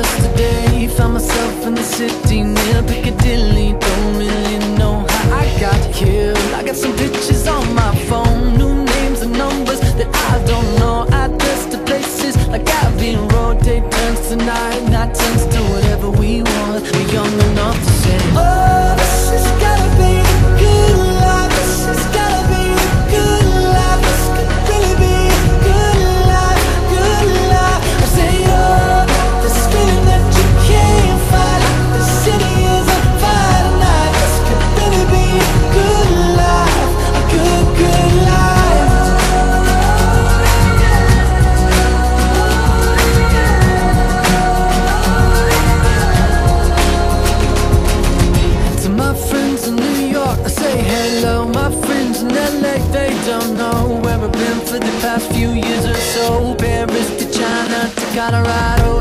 Yesterday, Found myself in the city near Piccadilly Don't really know how I got here I got some pictures on my phone. New names and numbers that I don't know. Address to places like Abbey Road. Day turns tonight, night, turns to whatever we want. We're young enough to say. Oh. the past few years or so. Paris to China to Colorado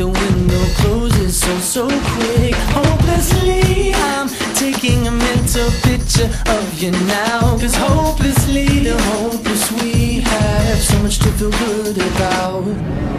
The window closes so, so quick. Hopelessly, I'm taking a mental picture of you now. Cause hopelessly, the hopeless we have so much to feel good about.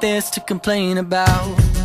this to complain about.